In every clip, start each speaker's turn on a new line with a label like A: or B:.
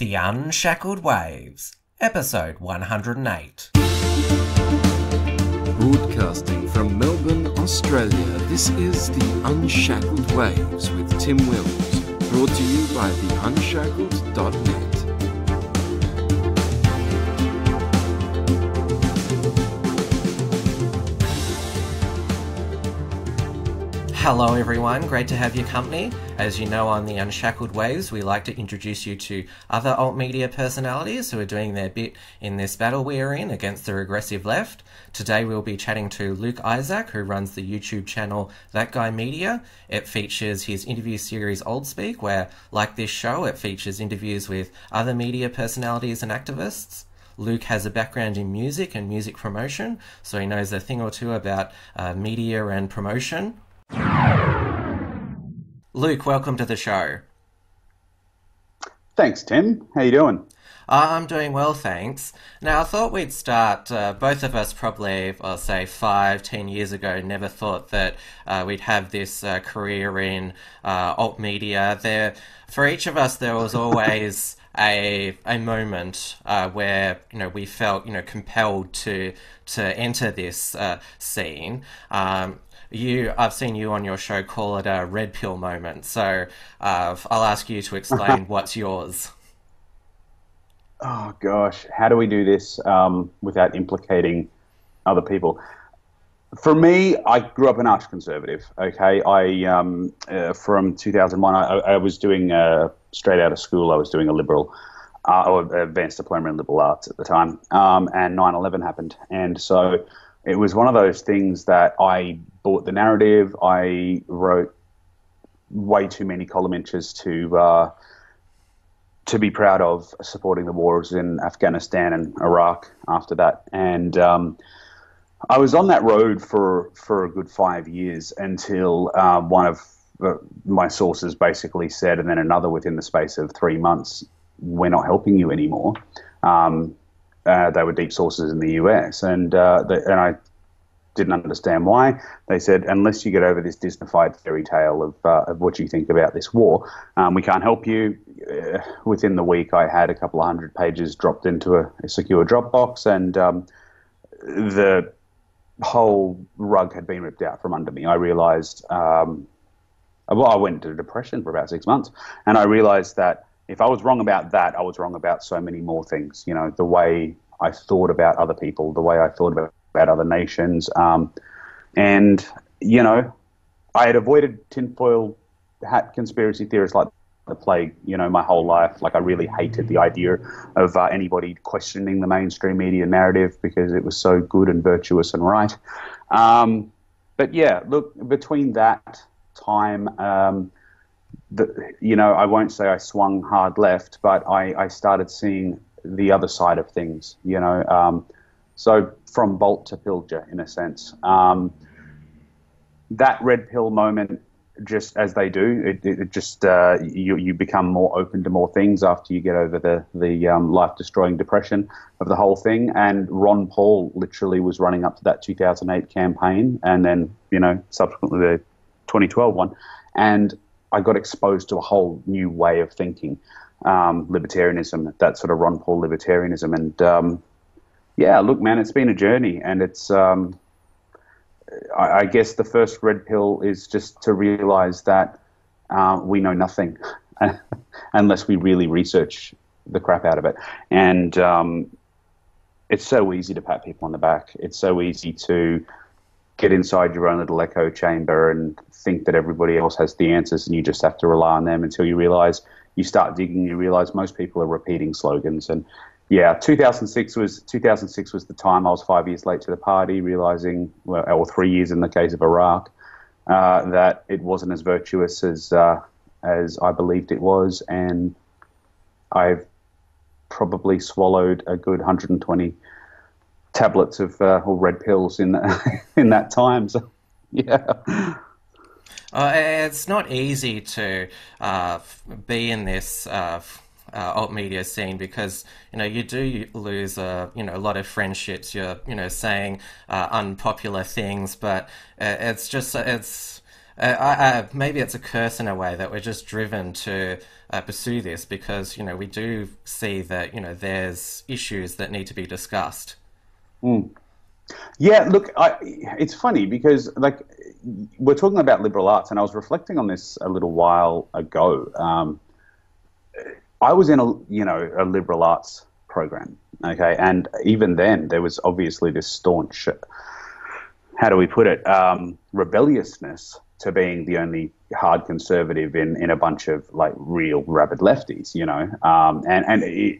A: The Unshackled Waves, episode 108.
B: Broadcasting from Melbourne, Australia, this is The Unshackled Waves with Tim Wills, brought to you by theunshackled.net.
A: Hello, everyone. Great to have your company. As you know, on the Unshackled Waves, we like to introduce you to other alt media personalities who are doing their bit in this battle we are in against the regressive left. Today, we'll be chatting to Luke Izaak, who runs the YouTube channel That Guy Media. It features his interview series Old Speak, where, like this show, it features interviews with other media personalities and activists. Luke has a background in music and music promotion, so he knows a thing or two about uh, media and promotion. Luke, welcome to the show.
C: Thanks, Tim. How you doing?
A: Uh, I'm doing well, thanks. Now, I thought we'd start, uh, both of us probably, I'll say, five, ten years ago, never thought that uh, we'd have this uh, career in uh, alt media. There, For each of us, there was always a, a moment uh, where, you know, we felt, you know, compelled to, to enter this scene. Um, you I've seen you on your show call it a red pill moment. So uh, I'll ask you to explain what's yours.
C: Oh gosh, how do we do this um, without implicating other people? For me, I grew up an arch conservative. Okay, I um, uh, from 2001, I, I was doing uh, straight out of school. I was doing a liberal uh, or advanced diploma in liberal arts at the time, um, and 9/11 happened, and so it was one of those things that I bought the narrative. I wrote way too many column inches to uh, to be proud of supporting the wars in Afghanistan and Iraq after that, and um, I was on that road for for a good five years until uh, one of uh, my sources basically said, and then another within the space of three months, we're not helping you anymore. Um, uh, they were deep sources in the US, and uh, the, and I didn't understand why. They said, unless you get over this Disneyfied fairy tale of, uh, of what you think about this war, um, we can't help you. Uh, within the week, I had a couple of hundred pages dropped into a, a secure Dropbox, and um, the whole rug had been ripped out from under me. I realized, um, well, I went into depression for about six months, and I realized that if I was wrong about that, I was wrong about so many more things. You know, the way I thought about other people, the way I thought about about other nations. Um, and, you know, I had avoided tinfoil hat conspiracy theorists like the plague, you know, my whole life. Like, I really hated the idea of uh, anybody questioning the mainstream media narrative because it was so good and virtuous and right. Um, but yeah, look, between that time, um, the, you know, I won't say I swung hard left, but I, I started seeing the other side of things, you know. Um, so from Bolt to Pilger, in a sense. Um, that red pill moment, just as they do, it, it just uh, you, you become more open to more things after you get over the the um, life destroying depression of the whole thing. And Ron Paul literally was running up to that 2008 campaign, and then you know subsequently the 2012 one, and I got exposed to a whole new way of thinking, um, libertarianism, that sort of Ron Paul libertarianism, and um, yeah, look, man, it's been a journey, and it's. Um, I, I, guess the first red pill is just to realize that uh, we know nothing unless we really research the crap out of it, and um, it's so easy to pat people on the back. It's so easy to get inside your own little echo chamber and think that everybody else has the answers, and you just have to rely on them until you realize you start digging. You realize most people are repeating slogans and yeah, 2006 was 2006 was the time I was five years late to the party, realizing, well, or three years in the case of Iraq, uh, that it wasn't as virtuous as uh, as I believed it was, and I've probably swallowed a good 120 tablets of uh, or red pills in that, in that time. So, yeah.
A: Uh, it's not easy to uh, be in this uh, uh, alt media scene because you know you do lose a you know a lot of friendships. You're you know saying uh, unpopular things, but uh, it's just it's uh, maybe it's a curse in a way that we're just driven to uh, pursue this because you know we do see that you know there's issues that need to be discussed.
C: Mm. Yeah, look, I, it's funny because like we're talking about liberal arts, and I was reflecting on this a little while ago. Um, I was in a you know a liberal arts program, okay, and even then there was obviously this staunch, how do we put it, um, rebelliousness to being the only hard conservative in, in a bunch of like real rabid lefties, you know, um, and and it,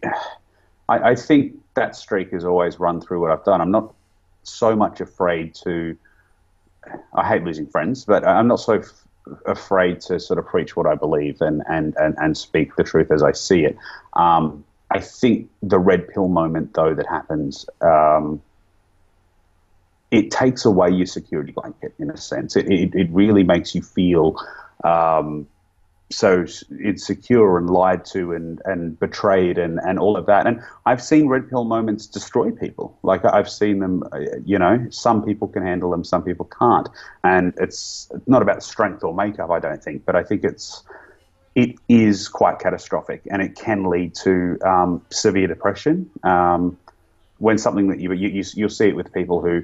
C: I, I think that streak has always run through what I've done. I'm not so much afraid to. I hate losing friends, but I'm not so afraid to sort of preach what I believe and, and, and, and speak the truth as I see it. Um, I think the red pill moment, though, that happens, um, it takes away your security blanket in a sense. It, it, it really makes you feel um, so insecure and lied to and, and betrayed and, and all of that. And I've seen red pill moments destroy people. Like I've seen them, uh, you know, some people can handle them, some people can't. And it's not about strength or makeup, I don't think, but I think it's, it is quite catastrophic and it can lead to um, severe depression. Um, when something that you, you, you'll see it with people who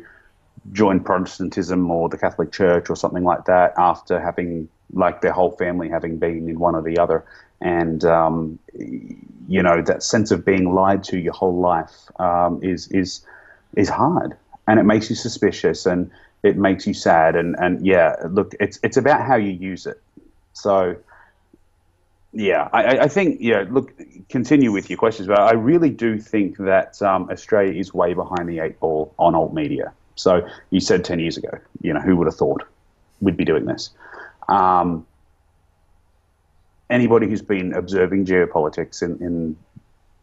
C: join Protestantism or the Catholic Church or something like that after having like their whole family having been in one or the other. And um, you know that sense of being lied to your whole life um, is is is hard, and it makes you suspicious, and it makes you sad, and and yeah, look, it's it's about how you use it. So yeah, I, I think yeah. Look, continue with your questions, but I really do think that um, Australia is way behind the eight ball on alt media. So you said ten years ago, you know, who would have thought we'd be doing this? Um, anybody who's been observing geopolitics in, in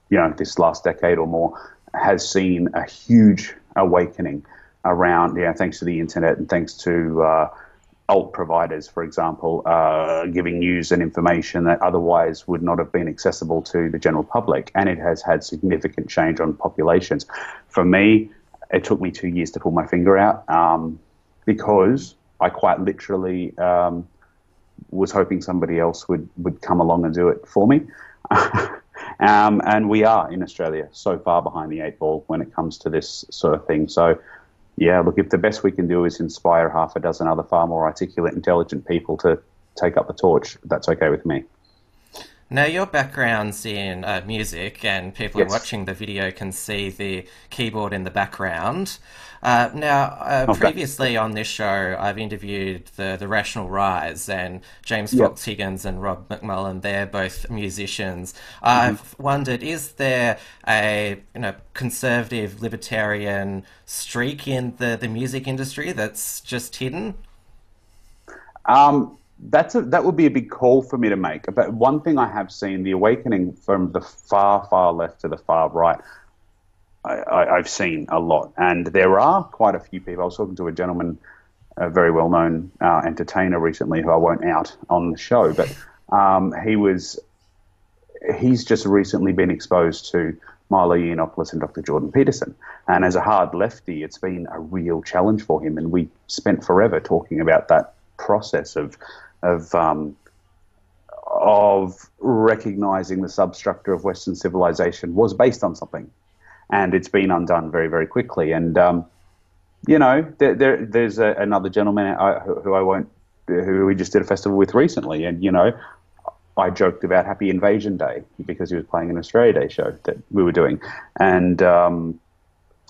C: you know this last decade or more has seen a huge awakening around, yeah, thanks to the internet and thanks to uh, alt providers, for example, uh, giving news and information that otherwise would not have been accessible to the general public. And it has had significant change on populations. For me, it took me two years to pull my finger out um, because I quite literally um, was hoping somebody else would, would come along and do it for me. um, and we are in Australia so far behind the eight ball when it comes to this sort of thing. So, yeah, look, if the best we can do is inspire half a dozen other far more articulate, intelligent people to take up the torch, that's okay with me.
A: Now, your background's in uh, music, and people yes. watching the video can see the keyboard in the background. Uh, now, uh, okay. previously on this show, I've interviewed the, the Rational Rise and James yep. Fox Higgins and Rob McMullen. They're both musicians. Mm-hmm. I've wondered, is there a you know conservative libertarian streak in the, the music industry that's just hidden?
C: Um, that's a, that would be a big call for me to make. But one thing I have seen the awakening from the far, far left to the far right. I, have seen a lot, and there are quite a few people. I was talking to a gentleman, a very well-known uh, entertainer recently, who I won't out on the show, but um, he was he's just recently been exposed to Milo Yiannopoulos and Dr. Jordan Peterson. And as a hard lefty, it's been a real challenge for him. And we spent forever talking about that process of of um, of recognizing the substructure of Western civilization was based on something, and it's been undone very very quickly. And um, you know, there, there there's a, another gentleman I, who I won't who we just did a festival with recently, and you know, I joked about Happy Invasion Day because he was playing an Australia Day show that we were doing, and um,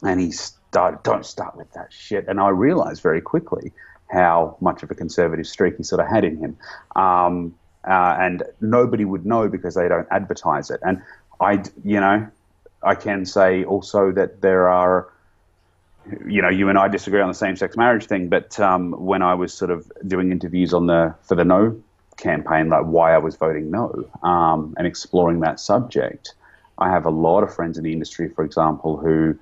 C: and he started, "Don't start with that shit," and I realized very quickly how much of a conservative streak he sort of had in him. Um, uh, and nobody would know because they don't advertise it. And I, you know, I can say also that there are, you know, you and I disagree on the same-sex marriage thing, but um, when I was sort of doing interviews on the for the No campaign, like why I was voting no, um, and exploring that subject, I have a lot of friends in the industry, for example, who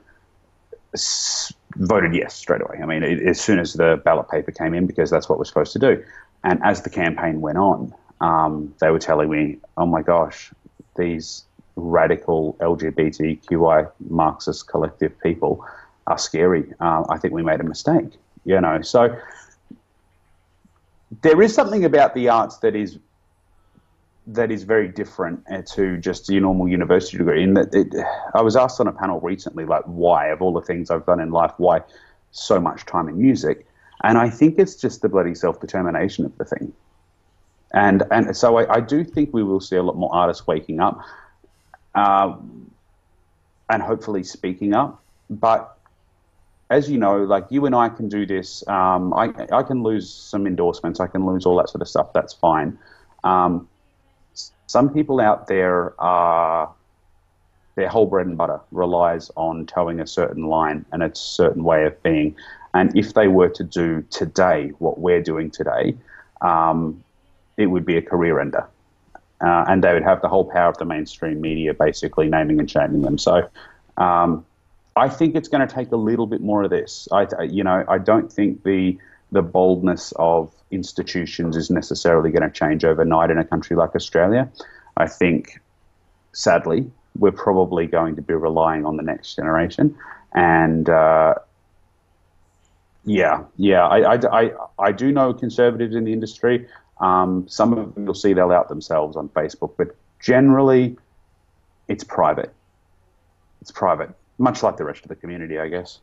C: voted yes straight away. I mean, it, as soon as the ballot paper came in, because that's what we're supposed to do. And as the campaign went on, um, they were telling me, "Oh my gosh, these radical LGBTQI Marxist collective people are scary. Uh, I think we made a mistake." You know, so there is something about the arts that is that is very different uh, to just your normal university degree. In that, it, I was asked on a panel recently, like, why of all the things I've done in life, why so much time in music? And I think it's just the bloody self determination of the thing. And and so I, I, do think we will see a lot more artists waking up, uh, and hopefully speaking up. But as you know, like you and I can do this. Um, I I can lose some endorsements. I can lose all that sort of stuff. That's fine. Um, some people out there are their whole bread and butter relies on toeing a certain line and a certain way of being. And if they were to do today what we're doing today, um, it would be a career ender. Uh, and they would have the whole power of the mainstream media basically naming and shaming them. So um, I think it's going to take a little bit more of this. I, you know, I don't think the the boldness of institutions is necessarily going to change overnight in a country like Australia. I think, sadly, we're probably going to be relying on the next generation. And uh, yeah, yeah, I, I, I, I, do know conservatives in the industry. Um, some of them you'll see they'll out themselves on Facebook, but generally, it's private. It's private, much like the rest of the community, I guess.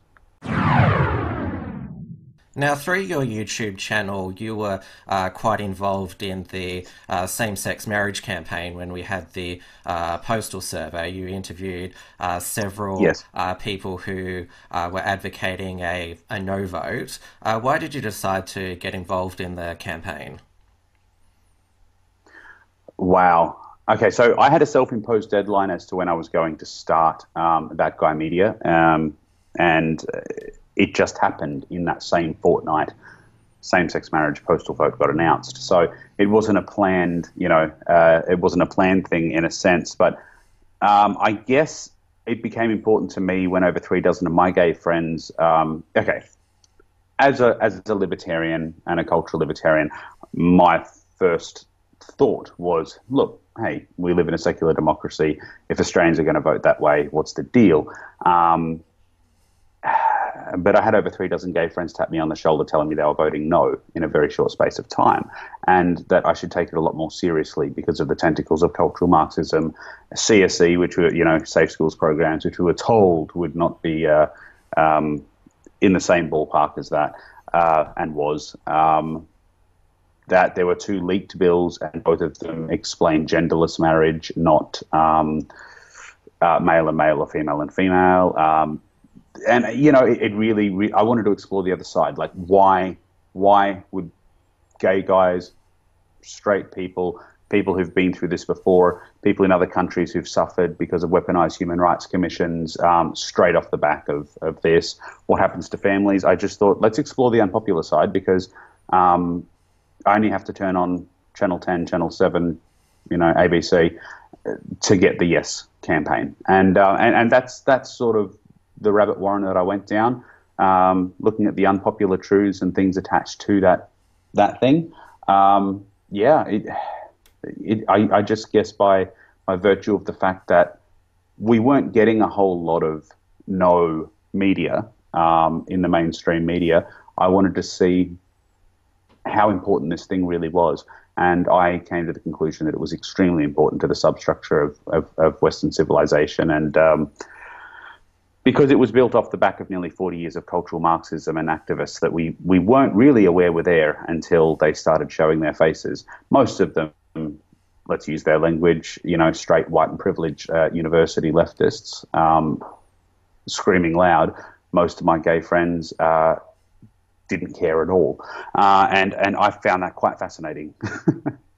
A: Now, through your YouTube channel, you were uh, quite involved in the uh, same sex marriage campaign when we had the uh, postal survey. You interviewed uh, several
C: yes.
A: Uh, people who uh, were advocating a, a no vote. why did you decide to get involved in the campaign?
C: Wow. Okay, so I had a self imposed deadline as to when I was going to start um, That Guy Media. Um, and it just happened in that same fortnight. Same-sex marriage postal vote got announced, so it wasn't a planned, you know, uh, it wasn't a planned thing in a sense. But um, I guess it became important to me when over three dozen of my gay friends, um, okay, as a as a libertarian and a cultural libertarian, my first thought was, look, hey, we live in a secular democracy. If Australians are going to vote that way, what's the deal? Um, but I had over three dozen gay friends tap me on the shoulder telling me they were voting no in a very short space of time, and that I should take it a lot more seriously because of the tentacles of cultural Marxism, CSE, which were you know safe schools programs, which we were told would not be uh, um, in the same ballpark as that, uh, and was. Um, that there were two leaked bills, and both of them explained genderless marriage, not um, uh, male and male or female and female. Um, and you know, it, it really, re- I wanted to explore the other side, like why, why would gay guys, straight people, people who've been through this before, people in other countries who've suffered because of weaponized human rights commissions, um, straight off the back of, of this, what happens to families? I just thought, let's explore the unpopular side because um, I only have to turn on Channel 10, Channel 7, you know, ABC uh, to get the yes campaign. And, uh, and, and that's, that's sort of the rabbit warren that I went down, um, looking at the unpopular truths and things attached to that that thing. Um, yeah, it, it, I, I just guess by by virtue of the fact that we weren't getting a whole lot of no media um, in the mainstream media, I wanted to see how important this thing really was. And I came to the conclusion that it was extremely important to the substructure of, of, of Western civilization. And um, because it was built off the back of nearly 40 years of cultural Marxism and activists that we, we weren't really aware were there until they started showing their faces. Most of them, let's use their language, you know, straight, white, and privileged uh, university leftists, um, screaming loud. Most of my gay friends uh, didn't care at all. Uh, and, and I found that quite fascinating.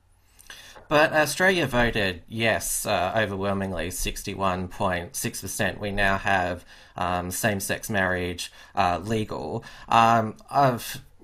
A: But Australia voted yes uh, overwhelmingly, 61.6%. We now have um, same sex marriage uh, legal. Um,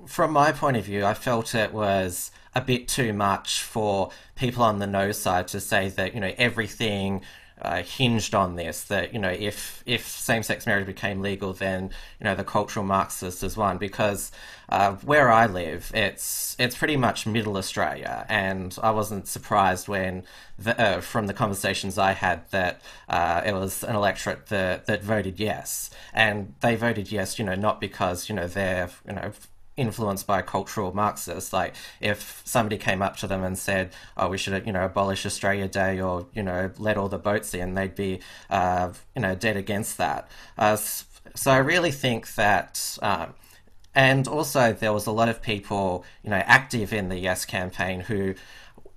A: from my point of view, I felt it was a bit too much for people on the no side to say that, you know, everything uh, hinged on this that you know if if same-sex marriage became legal then you know the cultural marxist is one. Because uh, where I live it's it's pretty much middle Australia. And I wasn't surprised when the, uh, from the conversations I had that uh, it was an electorate that that voted yes. And they voted yes you know not because you know they're you know influenced by cultural Marxists. Like if somebody came up to them and said, "Oh, we should, you know, abolish Australia Day or you know, let all the boats in," they'd be, uh, you know, dead against that. Uh, so I really think that. Um, and also, there was a lot of people, you know, active in the Yes campaign who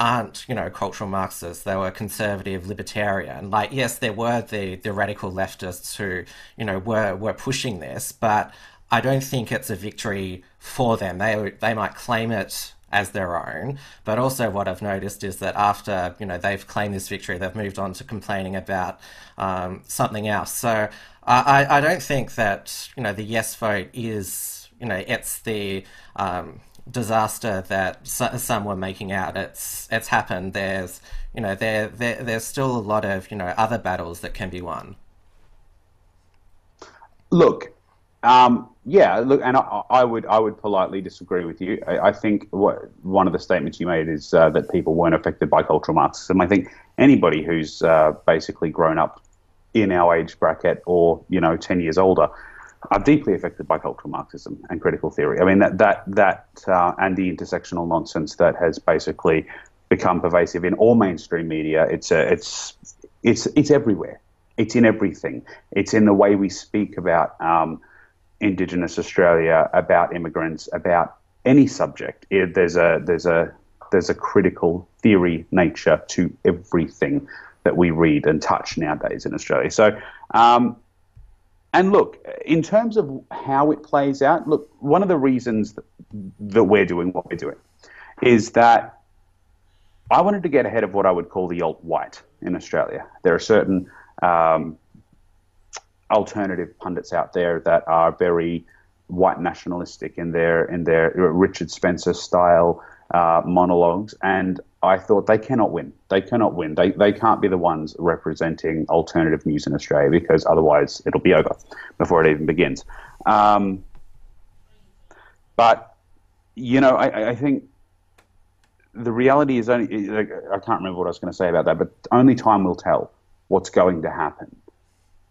A: aren't, you know, cultural Marxists. They were conservative, libertarian. Like, yes, there were the, the radical leftists who, you know, were were pushing this, but I don't think it's a victory for them. They they might claim it as their own, but also what I've noticed is that after you know they've claimed this victory, they've moved on to complaining about um, something else. So I, I don't think that you know the yes vote is you know it's the um, disaster that some were making out. It's it's happened. There's you know there, there there's still a lot of you know other battles that can be won.
C: Look, um, yeah, look, and I, I, would I would politely disagree with you. I, I think what one of the statements you made is uh, that people weren't affected by cultural Marxism. I think anybody who's uh, basically grown up in our age bracket or you know ten years older are deeply affected by cultural Marxism and critical theory. I mean that that that uh, and the intersectional nonsense that has basically become pervasive in all mainstream media. It's a, it's it's it's everywhere. It's in everything. It's in the way we speak about. Um, Indigenous Australia, about immigrants, about any subject. It, there's a there's a there's a critical theory nature to everything that we read and touch nowadays in Australia. So, um, and look, in terms of how it plays out, look, one of the reasons that, we're doing what we're doing is that I wanted to get ahead of what I would call the alt white in Australia. There are certain um, alternative pundits out there that are very white nationalistic in their in their Richard Spencer style uh, monologues, and I thought they cannot win. They cannot win. They they can't be the ones representing alternative news in Australia because otherwise it'll be over before it even begins. Um, but you know, I, I think the reality is only I can't remember what I was going to say about that, but only time will tell what's going to happen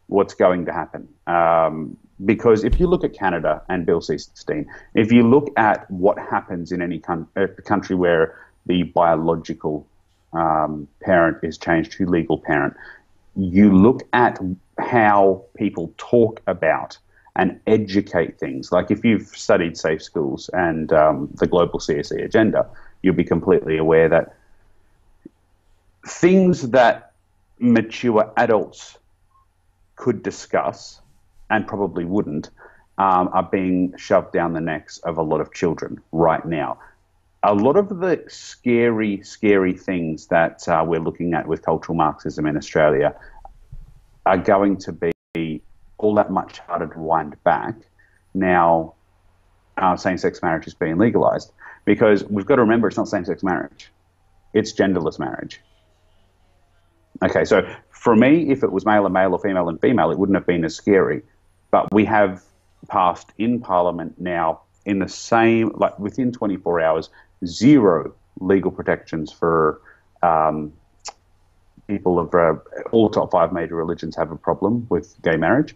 C: what's going to happen. Um, because if you look at Canada and Bill C-16, if you look at what happens in any con- uh, country where the biological um, parent is changed to legal parent, you look at how people talk about and educate things. Like if you've studied safe schools and um, the global CSE agenda, you'll be completely aware that things that mature adults could discuss and probably wouldn't um, are being shoved down the necks of a lot of children right now. A lot of the scary, scary things that uh, we're looking at with cultural Marxism in Australia are going to be all that much harder to wind back now uh, same sex marriage is being legalized. Because we've got to remember it's not same sex marriage, it's genderless marriage. Okay, so for me, if it was male and male or female and female, it wouldn't have been as scary. But we have passed in Parliament now in the same, like within 24 hours, zero legal protections for um, people of uh, all top five major religions have a problem with gay marriage.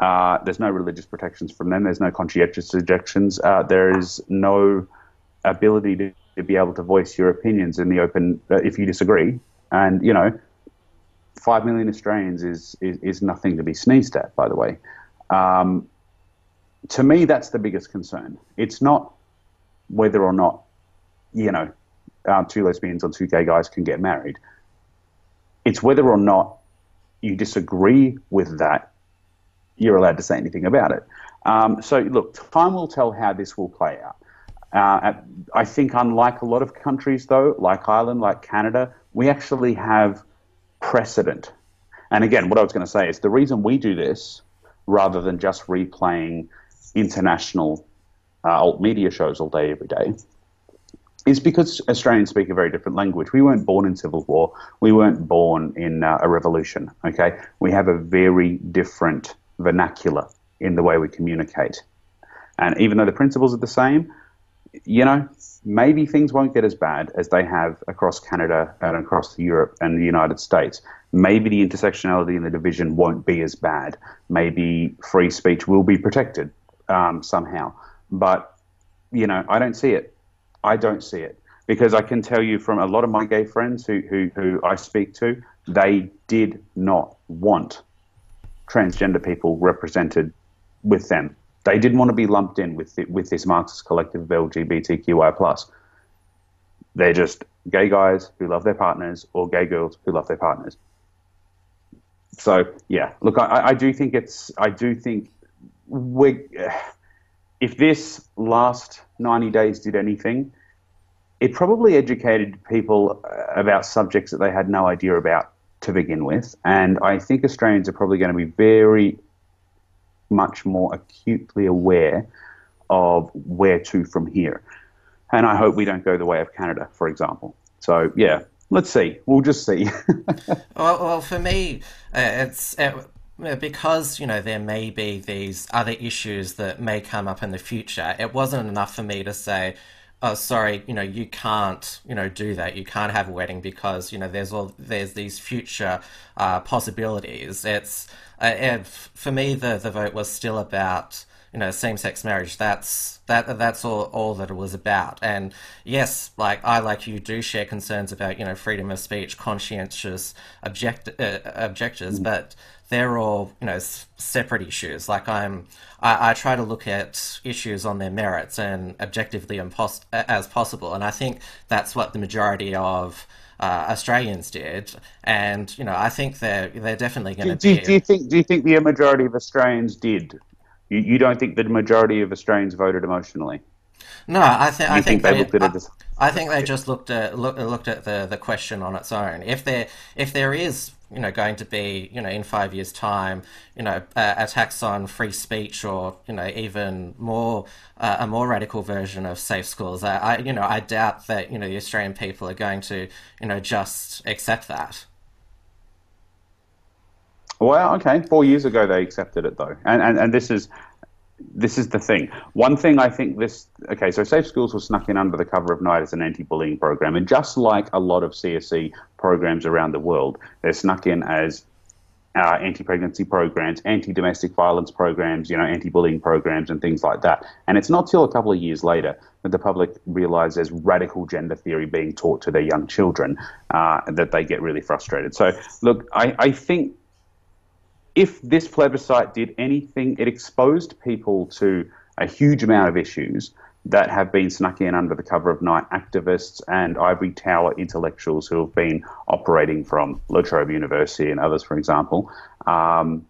C: Uh, there's no religious protections from them. There's no conscientious objections. Uh, there is no ability to, to, be able to voice your opinions in the open uh, if you disagree. And you know, five million Australians is, is, is nothing to be sneezed at, by the way. Um, to me, that's the biggest concern. It's not whether or not, you know, uh, two lesbians or two gay guys can get married. It's whether or not you disagree with that, you're allowed to say anything about it. Um, so, look, time will tell how this will play out. Uh, I think, unlike a lot of countries, though, like Ireland, like Canada, we actually have precedent. And again, what I was going to say is the reason we do this rather than just replaying international uh, alt media shows all day, every day, is because Australians speak a very different language. We weren't born in civil war. We weren't born in uh, a revolution. Okay, we have a very different vernacular in the way we communicate, and even though the principles are the same, you know, maybe things won't get as bad as they have across Canada and across Europe and the United States. Maybe the intersectionality in the division won't be as bad. Maybe free speech will be protected um, somehow. But you know, I don't see it. I don't see it because I can tell you from a lot of my gay friends who, who, who I speak to, they did not want transgender people represented with them. They didn't want to be lumped in with the, with this Marxist collective of LGBTQI plus. They're just gay guys who love their partners or gay girls who love their partners. So yeah, look, I, I do think it's I do think we if this last 90 days did anything, it probably educated people about subjects that they had no idea about to begin with. And I think Australians are probably going to be very much more acutely aware of where to from here. And I hope we don't go the way of Canada, for example. So, yeah, let's see. We'll just see.
A: well, well, for me, uh, it's. Uh, because you know there may be these other issues that may come up in the future it wasn't enough for me to say oh sorry you know you can't you know do that. You can't have a wedding because you know there's all there's these future uh, possibilities. It's uh, for me the the vote was still about you know same-sex marriage that's that that's all all that it was about and yes like i like you do share concerns about you know freedom of speech conscientious object uh, objectors mm. but they're all you know separate issues like i'm I, I, try to look at issues on their merits and objectively impos- as possible and i think that's what the majority of uh, Australians did, and you know I think they're they're definitely going to.
C: Do, do, you think do you think the majority of Australians did you, you don't think the majority of Australians voted emotionally?
A: No, I, th- I think, think, they, looked at it as... I think they just looked at look, looked at the, the question on its own. If there if there is you know going to be you know in five years time you know uh, attacks on free speech or you know even more uh, a more radical version of safe schools, I, I you know I doubt that you know the Australian people are going to you know just accept that.
C: Well, okay. Four years ago, they accepted it though, and and, and this is this is the thing. One thing I think this okay. So Safe Schools was snuck in under the cover of night as an anti-bullying program, and just like a lot of CSE programs around the world, they're snuck in as uh, anti-pregnancy programs, anti-domestic violence programs, you know, anti-bullying programs, and things like that. And it's not till a couple of years later that the public realize there's radical gender theory being taught to their young children uh, that they get really frustrated. So, look, I, I think if this plebiscite did anything, it exposed people to a huge amount of issues that have been snuck in under the cover of night activists and ivory tower intellectuals who have been operating from La Trobe University and others, for example. Um,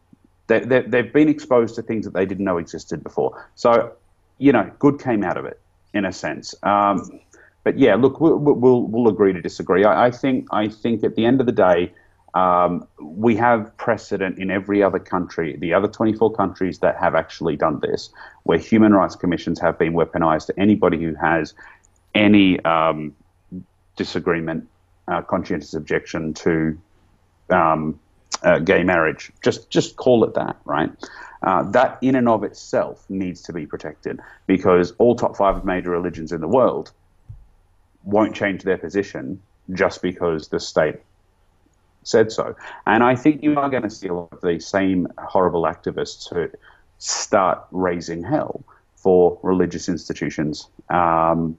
C: they, they, they've been exposed to things that they didn't know existed before. So, you know, good came out of it in a sense. Um, but yeah, look, we'll, we'll, we'll agree to disagree. I, I, think I think at the end of the day, um, we have precedent in every other country, the other 24 countries that have actually done this, where human rights commissions have been weaponized to anybody who has any um, disagreement, uh, conscientious objection to um, uh, gay marriage. Just, just call it that, right? Uh, that in and of itself needs to be protected because all top five major religions in the world won't change their position just because the state said so. And I think you are going to see a lot of these same horrible activists who start raising hell for religious institutions, um,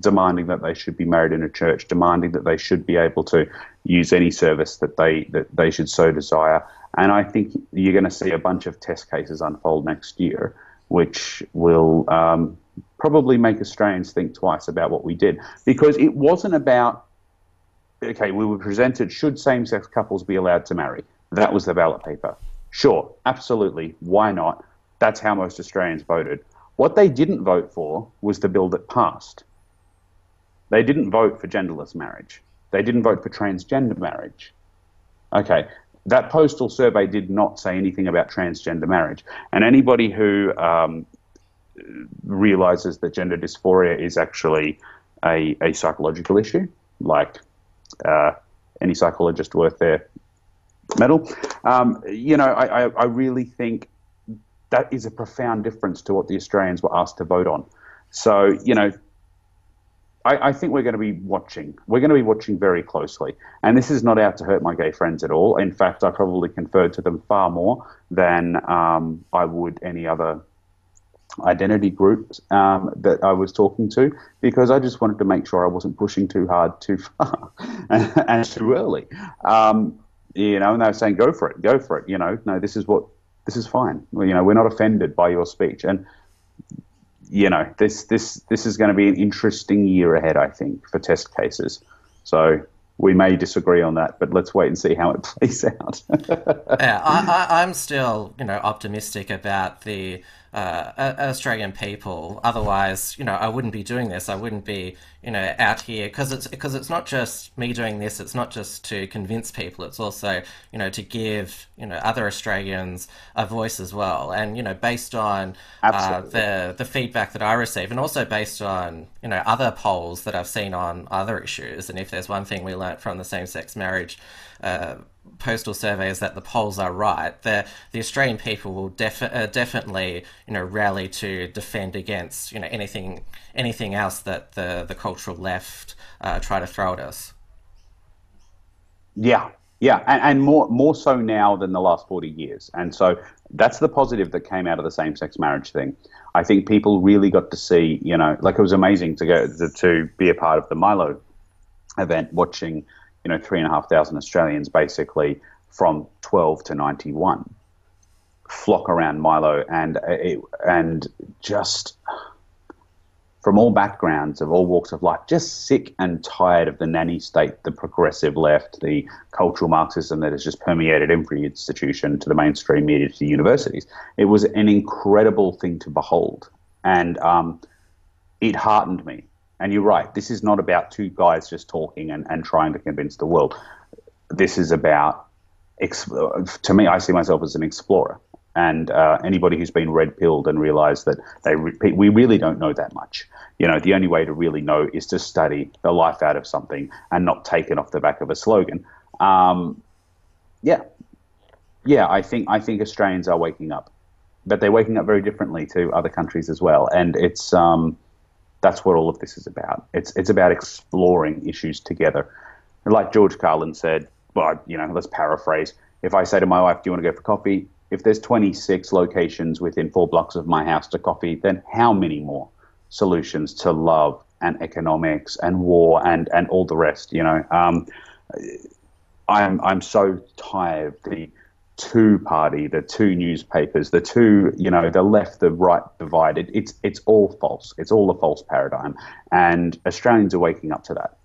C: demanding that they should be married in a church, demanding that they should be able to use any service that they that they should so desire. And I think you're going to see a bunch of test cases unfold next year, which will um, probably make Australians think twice about what we did, because it wasn't about okay, we were presented should same sex couples be allowed to marry? That was the ballot paper. Sure, absolutely. Why not? That's how most Australians voted. What they didn't vote for was the bill that passed. They didn't vote for genderless marriage. They didn't vote for transgender marriage. Okay, that postal survey did not say anything about transgender marriage. And anybody who um, realizes that gender dysphoria is actually a, a psychological issue, like uh, any psychologist worth their medal. Um, you know, I, I, I, really think that is a profound difference to what the Australians were asked to vote on. So, you know, I, I think we're going to be watching. We're going to be watching very closely. And this is not out to hurt my gay friends at all. In fact, I probably conferred to them far more than um, I would any other identity groups um, that I was talking to because I just wanted to make sure I wasn't pushing too hard, too far, and, and too early. Um, you know, and they were saying, "Go for it, go for it." You know, no, this is what this is fine. Well, you know, we're not offended by your speech, and you know, this this this is going to be an interesting year ahead, I think, for test cases. So we may disagree on that, but let's wait and see how it plays out.
A: yeah, I, I, I'm still, you know, optimistic about the uh, Australian people. Otherwise, you know, I wouldn't be doing this. I wouldn't be, you know, out here because it's because it's not just me doing this. It's not just to convince people. It's also, you know, to give you know other Australians a voice as well. And you know, based on uh, the the feedback that I receive, and also based on you know other polls that I've seen on other issues. And if there's one thing we learnt from the same sex marriage. Uh, postal surveys that the polls are right, the the Australian people will defi- uh, definitely you know rally to defend against you know anything anything else that the the cultural left uh, try to throw at us.
C: Yeah, yeah, and, and, more more so now than the last forty years, and so that's the positive that came out of the same sex marriage thing. I think people really got to see, you know, like it was amazing to go to, to be a part of the Milo event, watching you know, three and a half thousand Australians basically from 12 to 91 flock around Milo and it, and just from all backgrounds of all walks of life, just sick and tired of the nanny state, the progressive left, the cultural Marxism that has just permeated every institution to the mainstream media to the universities. It was an incredible thing to behold, and um, it heartened me and you're right, this is not about two guys just talking and, and trying to convince the world. This is about, to me, I see myself as an explorer. And uh, anybody who's been red pilled and realized that they re- we really don't know that much. You know, the only way to really know is to study the life out of something and not take it off the back of a slogan. Um, yeah, yeah, I think I think Australians are waking up, but they're waking up very differently to other countries as well. And it's um, that's what all of this is about. It's it's about exploring issues together. And like George Carlin said, well, you know, let's paraphrase. If I say to my wife, "Do you want to go for coffee?" If there's 26 locations within four blocks of my house to coffee, then how many more solutions to love and economics and war and and all the rest? You know, um, I'm I'm so tired of the two party, the two newspapers, the two, you know, the left, the right divide. It, it's it's all false. It's all a false paradigm, and Australians are waking up to that.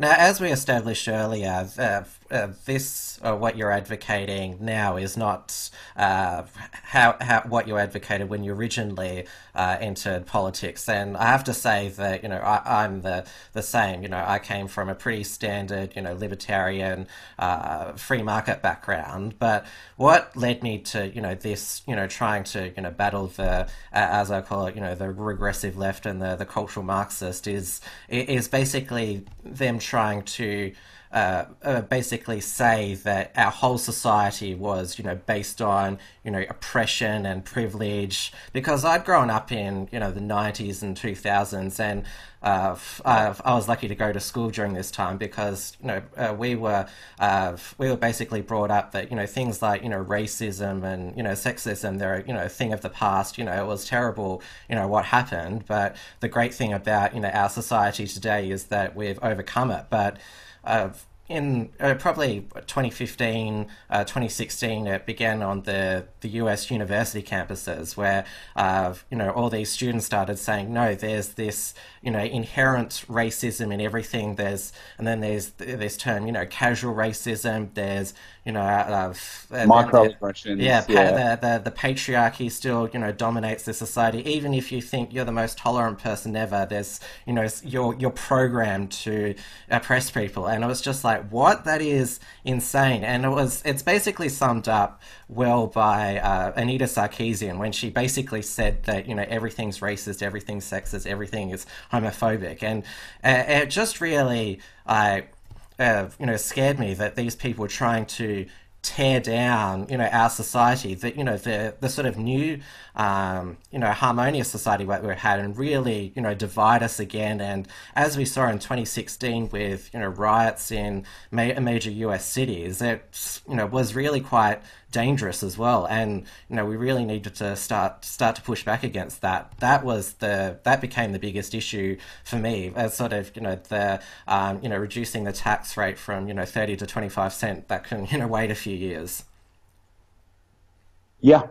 A: Now, as we established earlier, uh, uh, this uh, what you're advocating now is not uh, how, how what you advocated when you originally uh, entered politics. And I have to say that you know I, am the the same. You know, I came from a pretty standard you know libertarian uh, free market background. But what led me to you know this you know trying to you know battle the as I call it you know the regressive left and the the cultural Marxist is is basically them trying to uh, uh, basically say that our whole society was, you know, based on, you know, oppression and privilege. Because I'd grown up in, you know, the 90s and 2000s, and uh, I, was lucky to go to school during this time because, you know, uh, we were uh, we were basically brought up that, you know, things like, you know, racism and, you know, sexism, they're, you know, a thing of the past. You know, it was terrible, you know, what happened. But the great thing about, you know, our society today is that we've overcome it. But uh, in uh, probably 2015, uh, 2016, it began on the, the US university campuses where, uh, you know, all these students started saying, no, there's this, you know, inherent racism in everything. There's, and then there's this term, you know, casual racism. There's, you know, uh,
C: uh microaggressions.
A: Yeah, yeah. The, the, the patriarchy still, you know, dominates the society. Even if you think you're the most tolerant person ever, there's, you know, you're you're programmed to oppress people, and it was just like, what? That is insane. And it was, it's basically summed up well by uh, Anita Sarkeesian when she basically said that you know everything's racist, everything's sexist, everything is homophobic, and uh, it just really, I you know, scared me that these people were trying to tear down, you know, our society, that, you know, the, the sort of new, um, you know, harmonious society that we had and really, you know, divide us again. And as we saw in 2016 with, you know, riots in ma- major US cities, it, you know, was really quite dangerous as well. And you know, we really needed to start start to push back against that. That was the that became the biggest issue for me as sort of you know the um, you know reducing the tax rate from you know thirty to twenty five cent that can you know wait a few years.
C: Yeah,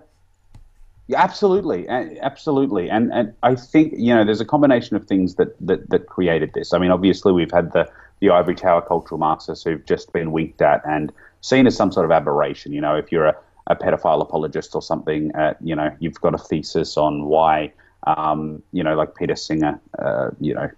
C: yeah, absolutely, absolutely, and and I think you know there's a combination of things that that, that created this. I mean, obviously we've had the the ivory tower cultural Marxists who've just been winked at and seen as some sort of aberration. You know, if you're a, a pedophile apologist or something, uh, you know, you've got a thesis on why. Um, you know, like Peter Singer, uh, you know,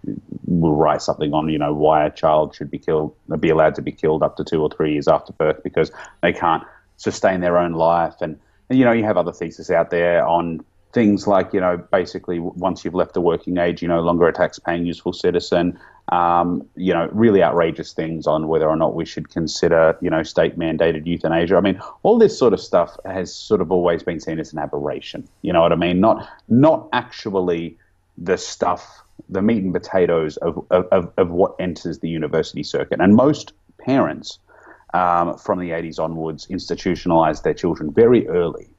C: will write something on, you know, why a child should be killed, be allowed to be killed up to two or three years after birth because they can't sustain their own life. And, and you know, you have other theses out there on things like, you know, basically once you've left the working age, you're no longer a tax-paying useful citizen um, you know, really outrageous things on whether or not we should consider, you know, state mandated euthanasia. I mean, all this sort of stuff has sort of always been seen as an aberration. You know what I mean? Not not actually the stuff, the meat and potatoes of of, of what enters the university circuit. And most parents um, from the 80s onwards institutionalized their children very early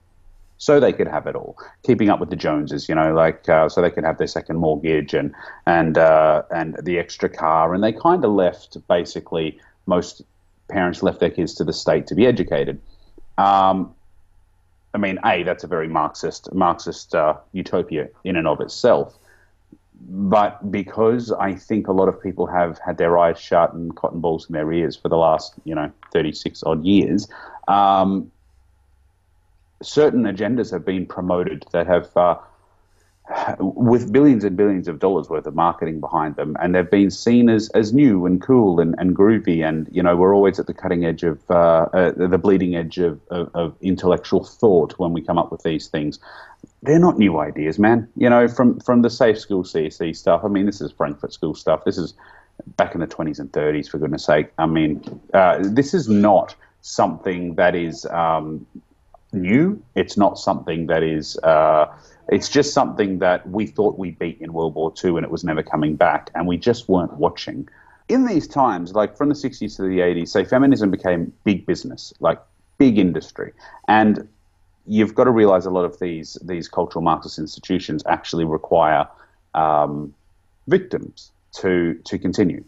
C: so they could have it all, keeping up with the Joneses, you know, like uh, so they could have their second mortgage and and uh, and the extra car, and they kind of left basically most parents left their kids to the state to be educated. Um, I mean, a that's a very Marxist Marxist uh, utopia in and of itself. But because I think a lot of people have had their eyes shut and cotton balls in their ears for the last, you know, 36 odd years, um, certain agendas have been promoted that have, uh, with billions and billions of dollars worth of marketing behind them, and they've been seen as, as new and cool and, and groovy. And, you know, we're always at the cutting edge of, uh, uh, the bleeding edge of, of, of, intellectual thought when we come up with these things. They're not new ideas, man. You know, from, from the Safe School CSE stuff, I mean, this is Frankfurt School stuff. This is back in the 20s and 30s, for goodness sake. I mean, uh, this is not something that is um, new. It's not something that is. Uh, it's just something that we thought we beat in World War II and it was never coming back, and we just weren't watching. In these times, like from the 60s to the 80s, say feminism became big business, like big industry, and you've got to realize a lot of these these cultural Marxist institutions actually require um, victims to to continue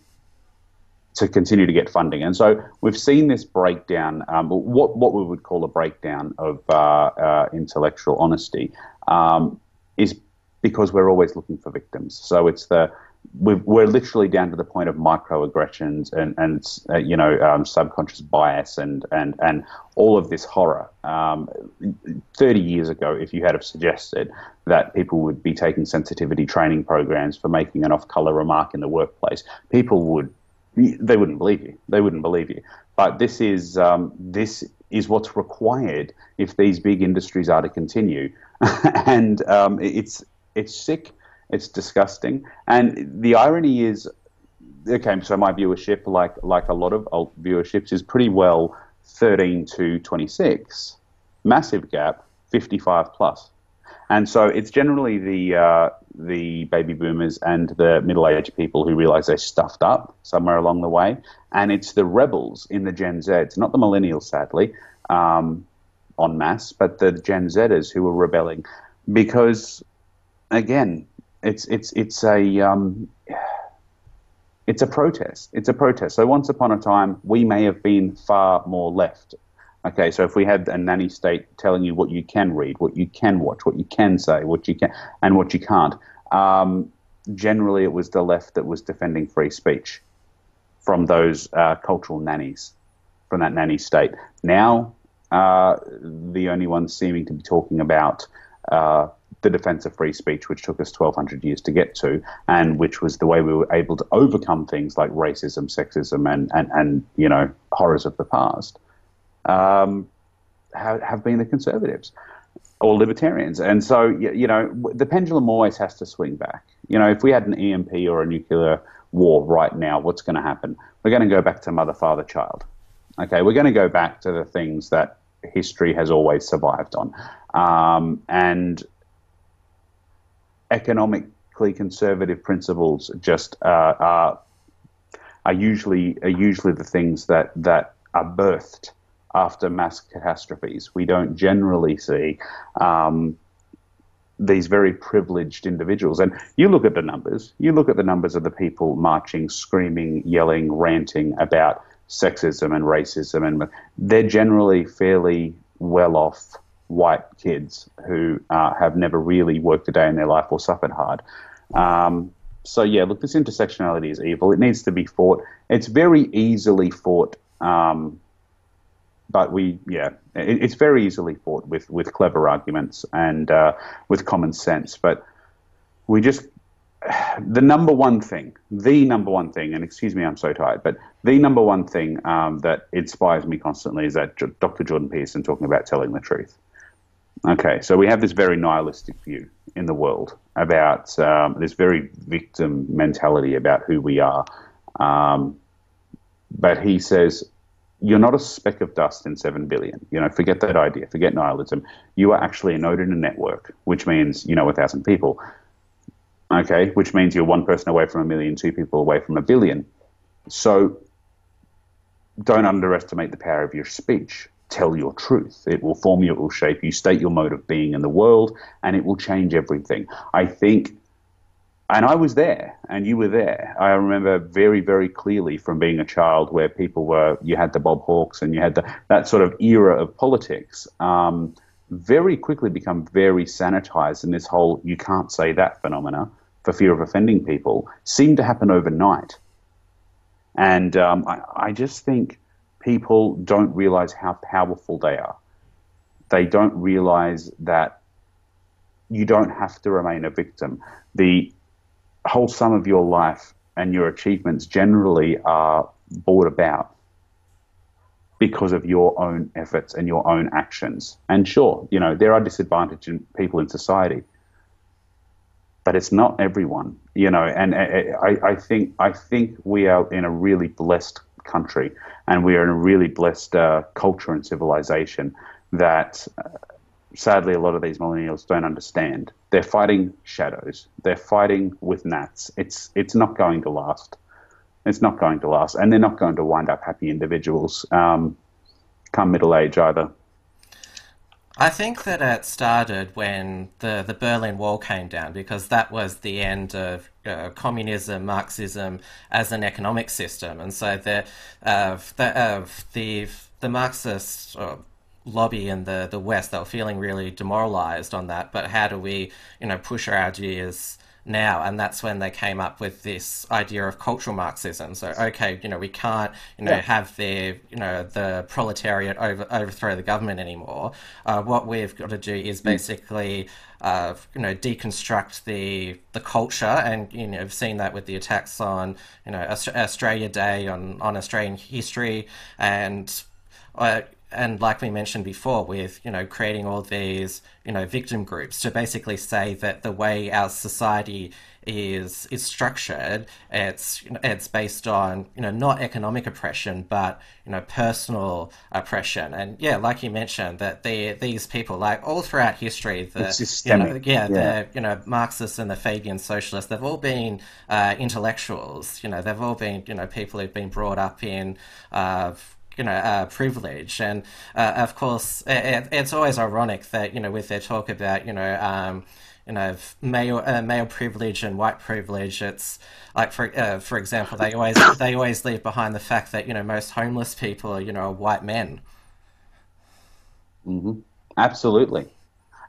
C: to continue to get funding. And so we've seen this breakdown, um, what what we would call a breakdown of uh, uh, intellectual honesty, um, is because we're always looking for victims. So it's the we are literally down to the point of microaggressions and and uh, you know um, subconscious bias and and and all of this horror. Um, Thirty years ago, if you had have suggested that people would be taking sensitivity training programs for making an off-color remark in the workplace, people would they wouldn't believe you. They wouldn't believe you. But this is um, this is what's required if these big industries are to continue, and um, it's it's sick, it's disgusting, and the irony is, okay, so my viewership, like like a lot of alt viewerships, is pretty well 13 to 26, massive gap, 55 plus. And so it's generally the uh, the baby boomers and the middle aged people who realize they stuffed up somewhere along the way, and it's the rebels in the Gen Zs, not the millennials, sadly, um, en masse, but the Gen Zers who are rebelling, because again, it's it's it's a um, it's a protest. It's a protest. So once upon a time, we may have been far more left Okay, so if we had a nanny state telling you what you can read, what you can watch, what you can say, what you can, and what you can't, um, generally it was the left that was defending free speech from those uh, cultural nannies, from that nanny state. Now, uh, the only ones seeming to be talking about uh, the defense of free speech, which took us 1,200 years to get to, and which was the way we were able to overcome things like racism, sexism, and, and, and you know horrors of the past um, have, have been the conservatives or libertarians. And so, you know, the pendulum always has to swing back. You know, if we had an EMP or a nuclear war right now, what's going to happen? We're going to go back to mother, father, child. Okay, we're going to go back to the things that history has always survived on. Um, and economically conservative principles just uh, are, are usually are usually the things that that are birthed after mass catastrophes. We don't generally see um, these very privileged individuals. And you look at the numbers, you look at the numbers of the people marching, screaming, yelling, ranting about sexism and racism, and they're generally fairly well off white kids who uh, have never really worked a day in their life or suffered hard. Um, so, yeah, look, this intersectionality is evil. It needs to be fought. It's very easily fought. Um, but we, yeah, it, it's very easily fought with, with clever arguments and uh, with common sense. But we just, the number one thing, the number one thing, and excuse me, I'm so tired, but the number one thing um, that inspires me constantly is that Dr. Jordan Peterson talking about telling the truth. Okay, so we have this very nihilistic view in the world about um, this very victim mentality about who we are. Um, but he says, you're not a speck of dust in 7 billion. You know, forget that idea, forget nihilism. You are actually a node in a network, which means you know a thousand people. Okay, which means you're one person away from a million, two people away from a billion. So don't underestimate the power of your speech tell your truth. It will form you, it will shape you, state your mode of being in the world, and it will change everything. I think, and I was there, and you were there. I remember very, very clearly from being a child where people were, you had the Bob Hawkes and you had the, that sort of era of politics. Um, very quickly become very sanitized, and this whole you can't say that phenomena for fear of offending people seemed to happen overnight. And um, I, I just think people don't realize how powerful they are. They don't realize that you don't have to remain a victim. The whole sum of your life and your achievements generally are brought about because of your own efforts and your own actions. And sure, you know, there are disadvantaged people in society, but it's not everyone, you know, and I, I think I think we are in a really blessed country, and we are in a really blessed uh, culture and civilization that. Sadly, a lot of these millennials don't understand. They're fighting shadows. They're fighting with gnats. It's it's not going to last. It's not going to last, and they're not going to wind up happy individuals um, come middle age either.
A: I think that it started when the, the Berlin Wall came down because that was the end of uh, communism, Marxism as an economic system, and so the uh, the uh, the, the Marxist uh, lobby in the, the West they were feeling really demoralized on that. But how do we you know push our ideas now, and that's when they came up with this idea of cultural Marxism. So, okay, you know, we can't, you know, yeah. have the, you know, the proletariat over, overthrow the government anymore. Uh, what we've got to do is hmm. basically, uh, you know, deconstruct the the culture, and you know, I've seen that with the attacks on, you know, Australia Day on on Australian history, and. Uh, and like we mentioned before with you know creating all these you know victim groups to basically say that the way our society is is structured it's it's based on you know not economic oppression but you know personal oppression. And yeah like you mentioned that the these people like all throughout history the you know, yeah, yeah, the you know Marxists and the Fabian socialists they've all been uh, intellectuals. You know they've all been you know people who've been brought up in uh, you know, uh, privilege. And uh, of course, it, it's always ironic that, you know, with their talk about, you know, um, you know, male uh, male privilege and white privilege. It's like for uh, for example, they always they always leave behind the fact that you know most homeless people are you know white men.
C: Mm-hmm. Absolutely,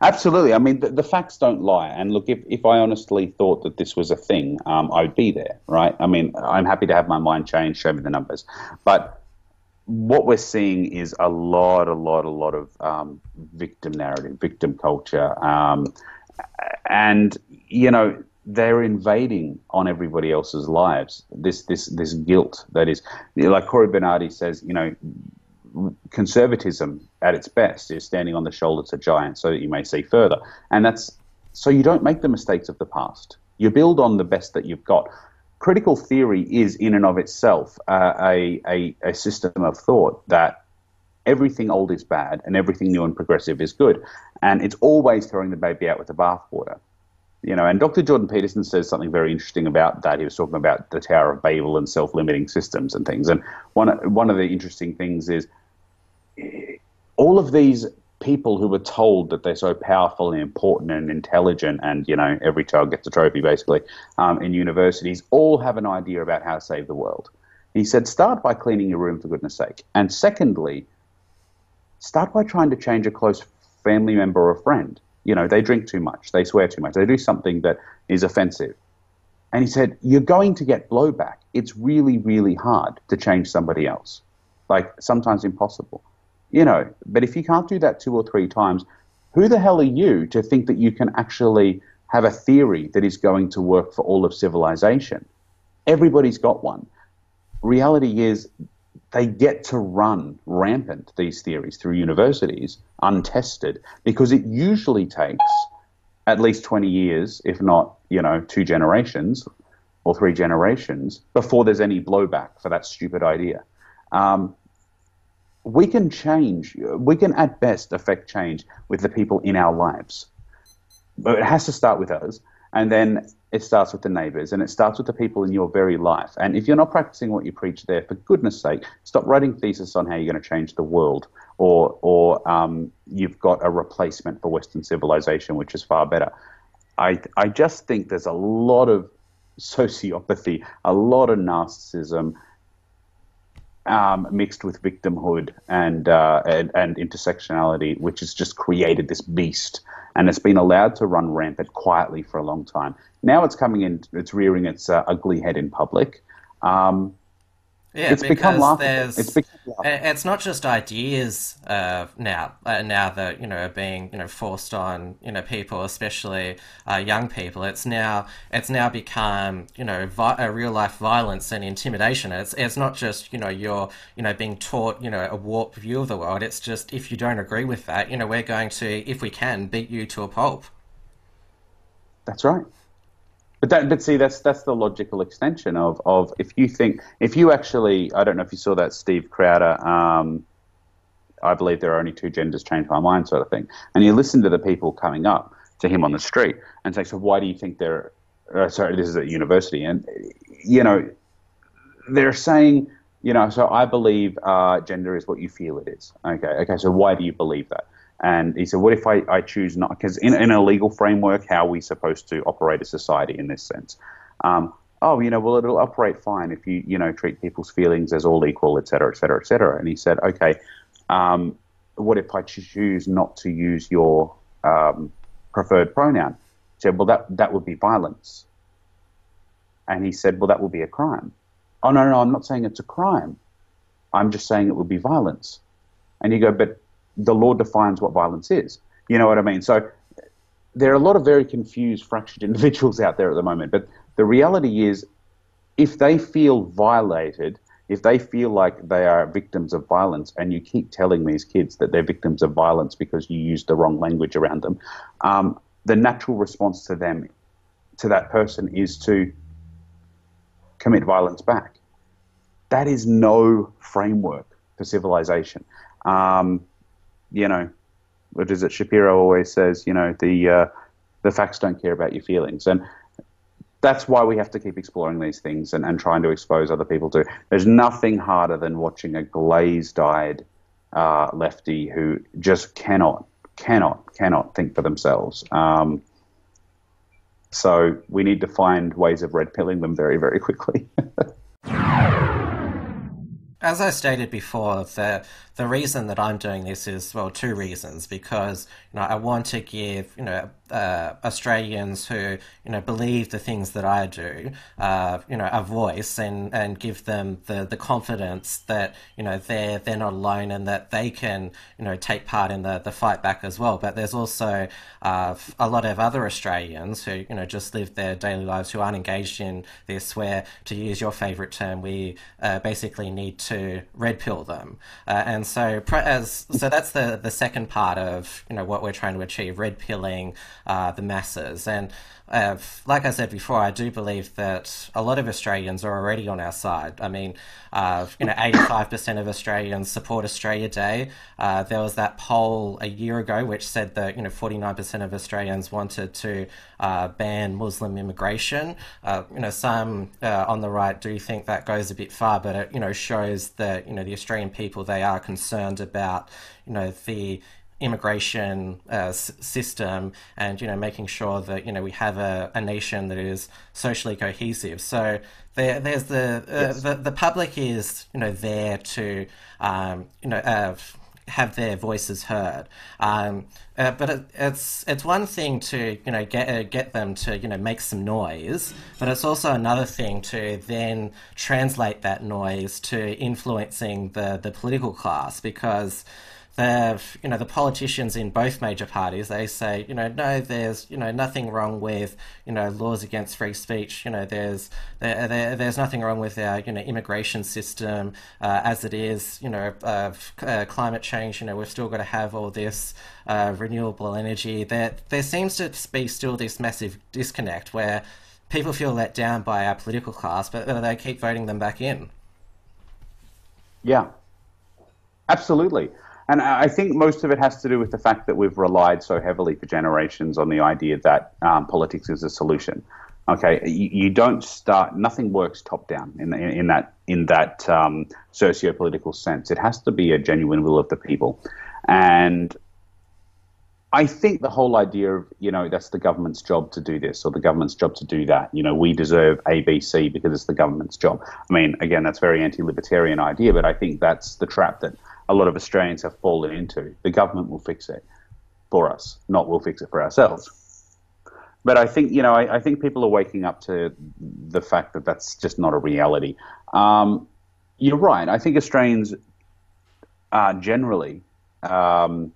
C: absolutely. I mean, the, the, facts don't lie. And look, if if I honestly thought that this was a thing, um, I'd be there, right? I mean, I'm happy to have my mind changed. Show me the numbers, but what we're seeing is a lot, a lot, a lot of um, victim narrative, victim culture, um, and you know they're invading on everybody else's lives. This this this guilt that is, like Cory Bernardi says, you know, conservatism at its best is standing on the shoulders of giants so that you may see further, and that's so you don't make the mistakes of the past. You build on the best that you've got critical theory is, in and of itself, uh, a, a, a system of thought that everything old is bad and everything new and progressive is good. And it's always throwing the baby out with the bathwater. You know, and Dr. Jordan Peterson says something very interesting about that. He was talking about the Tower of Babel and self-limiting systems and things. And one one of the interesting things is all of these people who were told that they're so powerful and important and intelligent, and you know, every child gets a trophy basically um, in universities, all have an idea about how to save the world. He said, start by cleaning your room for goodness sake, and secondly, start by trying to change a close family member or friend. You know, they drink too much, they swear too much, they do something that is offensive. And he said, You're going to get blowback. It's really, really hard to change somebody else. Like, sometimes impossible. You know, but if you can't do that two or three times, who the hell are you to think that you can actually have a theory that is going to work for all of civilization? Everybody's got one. Reality is, they get to run rampant these theories through universities untested because it usually takes at least 20 years, if not, you know, two generations or three generations before there's any blowback for that stupid idea. Um, we can change, we can at best affect change with the people in our lives. But it has to start with us. And then it starts with the neighbors and it starts with the people in your very life. And if you're not practicing what you preach there, for goodness sake, stop writing thesis on how you're going to change the world or, or um, you've got a replacement for Western civilization, which is far better. I, I just think there's a lot of sociopathy, a lot of narcissism, um, mixed with victimhood and, uh, and, and intersectionality, which has just created this beast, and it's been allowed to run rampant quietly for a long time. Now it's coming in, it's rearing its uh, ugly head in public. Um,
A: yeah, it's become laughable. It's, become it's not just ideas uh, now. Uh, now that you know are being you know forced on you know people, especially uh, young people. It's now it's now become you know vi- a real life violence and intimidation. It's it's not just you know you're you know being taught you know a warped view of the world. It's just if you don't agree with that, you know we're going to if we can beat you to a pulp.
C: That's right. But that, but see, that's that's the logical extension of of if you think if you actually, I don't know if you saw that Steve Crowder. Um, I believe there are only two genders, change my mind, sort of thing. And you listen to the people coming up to him on the street and say, so why do you think they're? Uh, sorry, this is at university, and you know, they're saying, you know, so I believe uh, gender is what you feel it is. Okay, okay, so why do you believe that? And he said, what if I, I choose not? Because in, in a legal framework, how are we supposed to operate a society in this sense? Um, oh, you know, well, it'll operate fine if you, you know, treat people's feelings as all equal, et cetera, et cetera, et cetera. And he said, okay, um, what if I choose not to use your um, preferred pronoun? He said, well, that, that would be violence. And he said, well, that would be a crime. Oh, no, no, I'm not saying it's a crime. I'm just saying it would be violence. And you go, but the law defines what violence is. You know what I mean? So there are a lot of very confused, fractured individuals out there at the moment. But the reality is, if they feel violated, if they feel like they are victims of violence, and you keep telling these kids that they're victims of violence because you use the wrong language around them, um, the natural response to them, to that person, is to commit violence back. That is no framework for civilization. Um, you know, what is it? Shapiro always says, you know, the uh, the facts don't care about your feelings, and that's why we have to keep exploring these things and, and trying to expose other people to. There's nothing harder than watching a glazed-eyed uh, lefty who just cannot, cannot, cannot think for themselves. Um, so we need to find ways of red pilling them very, very quickly.
A: As I stated before, the the reason that I'm doing this is well, two reasons. Because you know, I want to give you know uh, Australians who you know believe the things that I do, uh, you know, a voice and, and give them the, the confidence that you know they're they're not alone and that they can you know take part in the, the fight back as well. But there's also uh, a lot of other Australians who you know just live their daily lives who aren't engaged in this. Where to use your favourite term, we uh, basically need to red pill them, uh, and so as so that's the the second part of you know what we're trying to achieve: red pilling uh, the masses. And uh, like I said before, I do believe that a lot of Australians are already on our side. I mean, uh, you know, 85% of Australians support Australia Day. Uh, there was that poll a year ago which said that, you know, 49% of Australians wanted to uh, ban Muslim immigration. Uh, you know, some on the right do think that goes a bit far, but it, you know, shows that, you know, the Australian people, they are concerned about, you know, the immigration uh, s- system and you know making sure that you know we have a, a nation that is socially cohesive so there, there's the, uh, yes. the the public is you know there to um, you know uh, have their voices heard. Um, uh, but it, it's it's one thing to you know get uh, get them to you know make some noise, but it's also another thing to then translate that noise to influencing the the political class because the you know the politicians in both major parties they say you know no there's you know nothing wrong with you know laws against free speech. You know there's there, there there's nothing wrong with our you know immigration system uh, as it is you know uh, uh, climate change. You know we've still got to have all this uh, renewable energy. There there seems to be still this massive disconnect where people feel let down by our political class but they keep voting them back in.
C: Yeah. Absolutely and I think most of it has to do with the fact that we've relied so heavily for generations on the idea that um, politics is a solution. Okay, you, you, don't start. Nothing works top down in, in, in that in that um, socio-political sense. It has to be a genuine will of the people, and I think the whole idea of you know that's the government's job to do this or the government's job to do that. You know, we deserve A, B, C because it's the government's job. I mean, again, that's very anti-libertarian idea, but I think that's the trap that a lot of Australians have fallen into. The government will fix it for us, not we'll fix it for ourselves. But I think you know I, I think people are waking up to the fact that that's just not a reality. Um, you're right. I think Australians uh, generally um,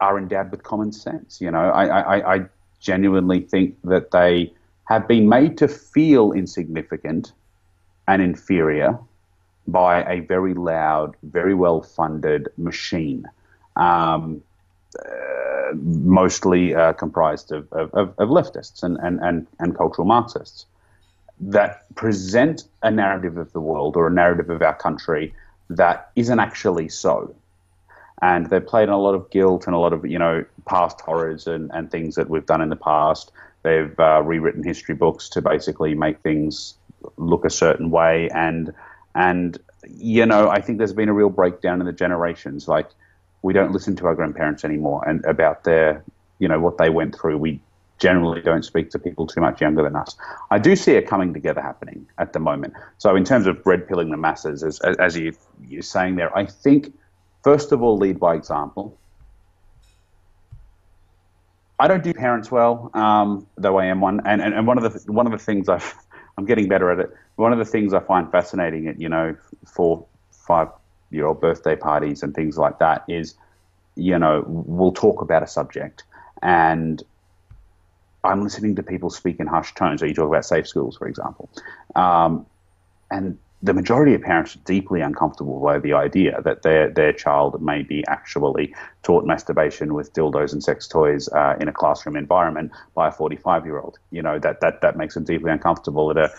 C: are endowed with common sense. You know, I, I, I genuinely think that they have been made to feel insignificant and inferior by a very loud, very well funded machine, um, uh, mostly uh, comprised of, of, of, leftists and, and, and, and cultural Marxists, that present a narrative of the world or a narrative of our country that isn't actually so. And they've played on a lot of guilt and a lot of, you know, past horrors and, and things that we've done in the past. They've uh, rewritten history books to basically make things look a certain way and and, you know, I think there's been a real breakdown in the generations. Like, we don't listen to our grandparents anymore and about their, you know, what they went through. We generally don't speak to people too much younger than us. I do see a coming together happening at the moment. So, in terms of red pilling the masses, as, as you, you're saying there, I think, first of all, lead by example. I don't do parents well, um, though I am one. And, and, and one of the one of the things I've I'm getting better at it. One of the things I find fascinating at you know four, five year old birthday parties and things like that is, you know, we'll talk about a subject and I'm listening to people speak in hushed tones. So you talk about safe schools, for example, um, and the majority of parents are deeply uncomfortable by the idea that their their child may be actually taught masturbation with dildos and sex toys uh, in a classroom environment by a 45 year old. You know that that that makes them deeply uncomfortable at a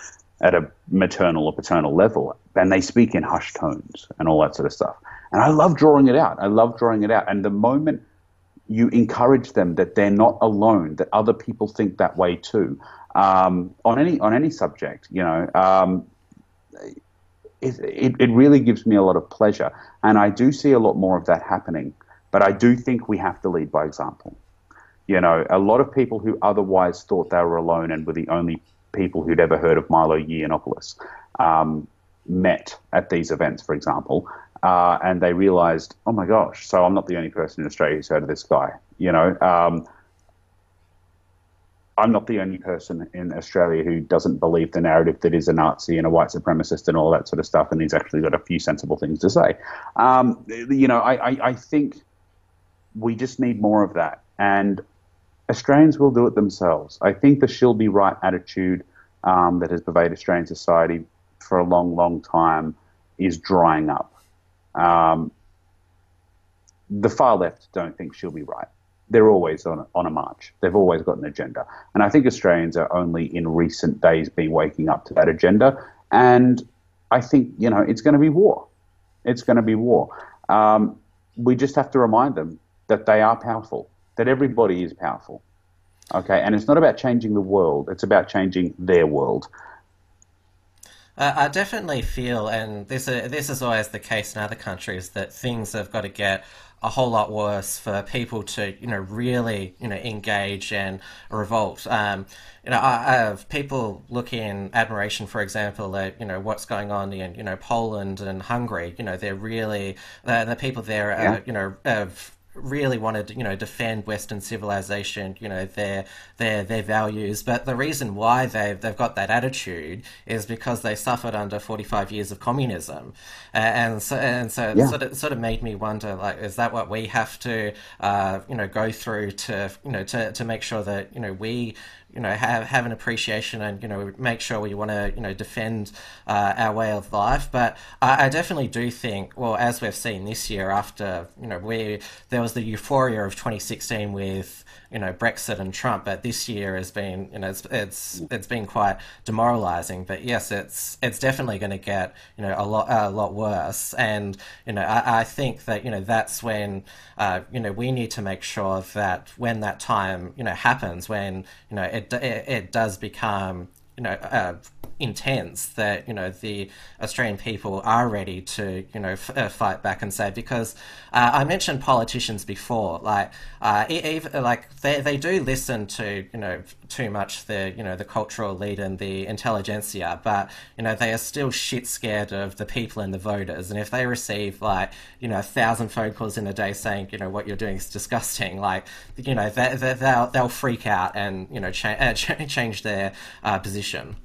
C: at a maternal or paternal level, and they speak in hushed tones and all that sort of stuff. And I love drawing it out. I love drawing it out. And the moment you encourage them that they're not alone, that other people think that way too, um, on any on any subject, you know, um, it, it, it really gives me a lot of pleasure. And I do see a lot more of that happening. But I do think we have to lead by example. You know, a lot of people who otherwise thought they were alone and were the only people who'd ever heard of Milo Yiannopoulos um, met at these events, for example, uh, and they realized, oh my gosh, so I'm not the only person in Australia who's heard of this guy. You know, um, I'm not the only person in Australia who doesn't believe the narrative that is a Nazi and a white supremacist and all that sort of stuff, and he's actually got a few sensible things to say. Um, you know, I, I, I, think we just need more of that, and Australians will do it themselves. I think the she'll be right attitude um, that has pervaded Australian society for a long, long time is drying up. Um, the far left don't think she'll be right they're always on, on a march. They've always got an agenda. And I think Australians are only in recent days been waking up to that agenda. And I think, you know, it's going to be war. It's going to be war. Um, we just have to remind them that they are powerful, that everybody is powerful. Okay, and it's not about changing the world, it's about changing their world.
A: Uh, I definitely feel, and this uh, this is always the case in other countries, that things have got to get a whole lot worse for people to, you know, really, you know, engage and revolt. Um, you know, I, I, have people look in admiration, for example, at you know what's going on in you know Poland and Hungary. You know, they're really uh, the people there, yeah. uh, you know, have really wanted to, you know, defend Western civilization, you know, their their their values. But the reason why they've they've got that attitude is because they suffered under forty five years of communism, uh, and so and so yeah. it sort of sort of made me wonder, like, is that what we have to, uh, you know, go through to you know to to make sure that you know we you know have have an appreciation and you know make sure we want to you know defend uh, our way of life. But I, I, definitely do think, well, as we've seen this year, after you know we there was the euphoria of 2016 with you know Brexit and Trump, but this year has been you know it's it's it's been quite demoralising. But yes, it's it's definitely going to get you know a lot a lot worse, and you know I, I think that you know that's when uh, you know we need to make sure that when that time you know happens, when you know it it, it does become you know intense that you know the Australian people are ready to you know f- uh, fight back and say because uh, I mentioned politicians before like uh, even, like they, they do listen to you know too much the you know the cultural elite and the intelligentsia but you know they are still shit scared of the people and the voters and if they receive like you know a thousand phone calls in a day saying you know what you're doing is disgusting like you know they, they, they'll they'll freak out and you know cha- uh, change their uh, position.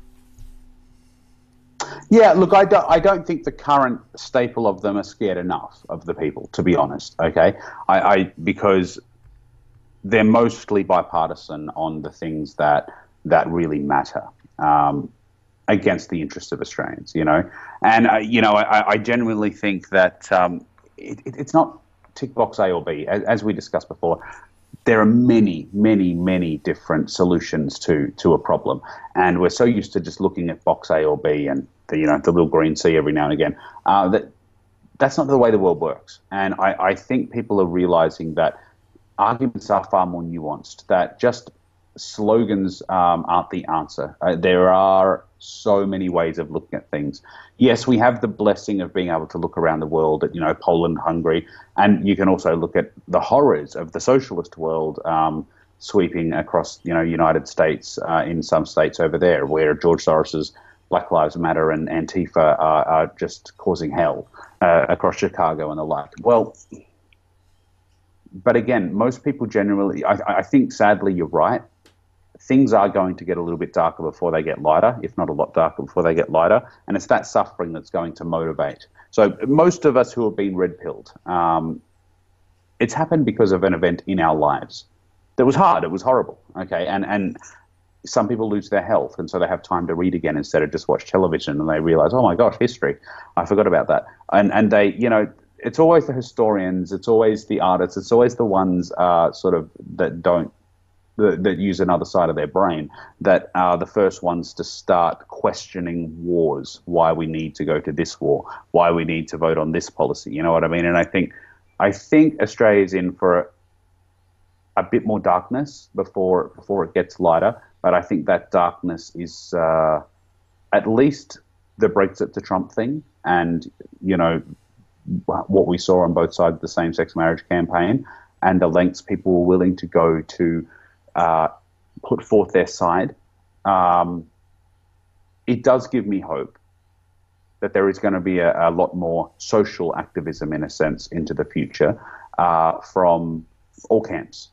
C: Yeah, look, I don't, I don't think the current staple of them are scared enough of the people, to be honest. Okay, I, I because they're mostly bipartisan on the things that that really matter um, against the interests of Australians. You know, and uh, you know, I, I genuinely think that um, it, it, it's not tick box A or B, as, as we discussed before there are many, many, many different solutions to to a problem, and we're so used to just looking at box A or B and the you know the little green C every now and again uh, that that's not the way the world works. And I, I think people are realizing that arguments are far more nuanced. That just slogans um, aren't the answer. Uh, there are so many ways of looking at things. Yes, we have the blessing of being able to look around the world at you know Poland, Hungary, and you can also look at the horrors of the socialist world um, sweeping across you know United States uh, in some states over there, where George Soros's Black Lives Matter and Antifa are, are just causing hell uh, across Chicago and the like. Well. But again, most people generally, I, I think sadly you're right things are going to get a little bit darker before they get lighter, if not a lot darker before they get lighter. And it's that suffering that's going to motivate. So most of us who have been red pilled, um, it's happened because of an event in our lives that was hard. It was horrible. Okay, and and some people lose their health, and so they have time to read again instead of just watch television, and they realize, oh my gosh, history, I forgot about that. And and they, you know, it's always the historians, it's always the artists, it's always the ones uh, sort of that don't that, that use another side of their brain that are the first ones to start questioning wars, why we need to go to this war, why we need to vote on this policy. You know what I mean? And I think I think Australia is in for a, a bit more darkness before before it gets lighter. But I think that darkness is uh, at least the Brexit to Trump thing, and you know what we saw on both sides of the same-sex marriage campaign, and the lengths people were willing to go to uh, put forth their side, um, it does give me hope that there is going to be a, a, lot more social activism, in a sense, into the future uh, from all camps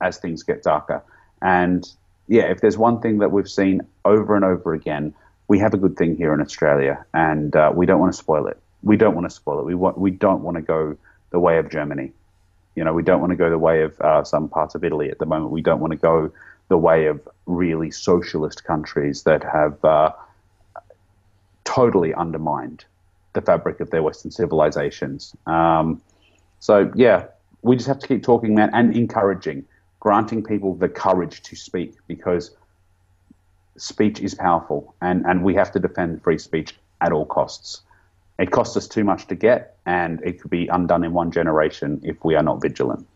C: as things get darker. And yeah, if there's one thing that we've seen over and over again, we have a good thing here in Australia, and uh, we don't want to spoil it. We don't want to spoil it. We want. We don't want to go the way of Germany. You know, we don't want to go the way of uh, some parts of Italy at the moment. We don't want to go the way of really socialist countries that have uh, totally undermined the fabric of their Western civilizations. Um, so, yeah, we just have to keep talking, man, and encouraging, granting people the courage to speak because speech is powerful, and and we have to defend free speech at all costs. It costs us too much to get, and it could be undone in one generation if we are not vigilant.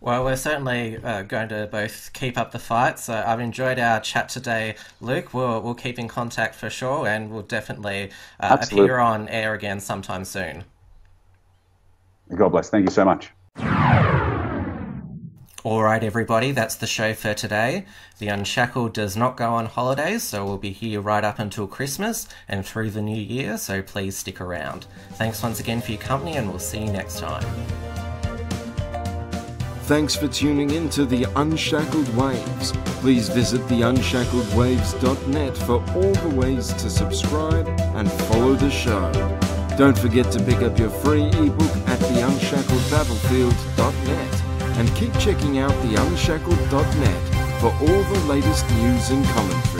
A: Well, we're certainly uh, going to both keep up the fight. So I've enjoyed our chat today, Luke. We'll, we'll keep in contact for sure, and we'll definitely uh, appear on air again sometime soon.
C: God bless. Thank you so much.
A: All right, everybody, that's the show for today. The Unshackled does not go on holidays, so we'll be here right up until Christmas and through the new year, so please stick around. Thanks once again for your company, and we'll see you next time.
B: Thanks for tuning in to The Unshackled Waves. Please visit theunshackledwaves.net for all the ways to subscribe and follow the show. Don't forget to pick up your free ebook at theunshackledbattlefield.net and keep checking out theunshackled.net for all the latest news and commentary.